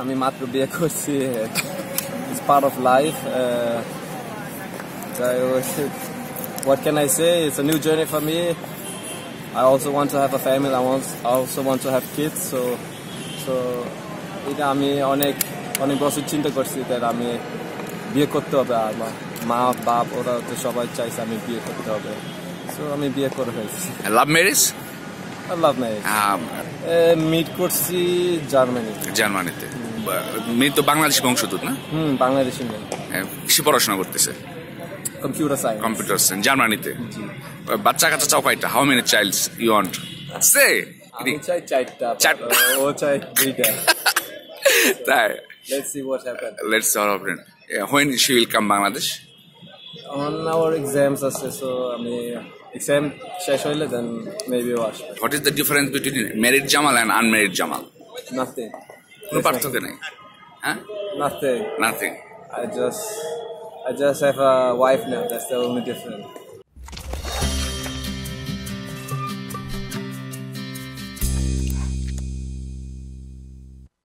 আমি মাত্র বিয়ে করছি it's part of life what can I say? It's a new journey for me. I also want to have a family. I want, I also want to have kids. So, so এটা আমি অনেক অনেক বছর চিন্তা করছি that আমি বিয়ে করতে হবে মা- মা বাপ ওরা তো সবাই চাইছে আমি বিয়ে করতে হবে সো আমি বিয়ে করে ফেলছি লাভ ম্যারেজ লাভ নাই। মিট করছি জার্মানি জার্মানিতে। মেয়ে তো বাংলাদেশ বংশোদ্ভূত না? হুম বাংলাদেশি কিসে পড়াশোনা করতেছে? কম্পিউটার সায়েন্স কম্পিউটার জার্মানিতে। বাচ্চা কাচ্চা চাও কয়টা? How many childs you want সে আমি চাই চারটা। চারটা। ও চাই দুইটা। তাই? Let's see what happen let's sort of when she will come Bangladesh on our exams আছে সো আমি এক্সাম শেষ হইলে দেন মেবি ও আসবে what is the difference between married Jamal and unmarried Jamal nothing কোনো পার্থক্য নেই হ্যাঁ nothing nothing I just I just have a wife now. That's the only difference.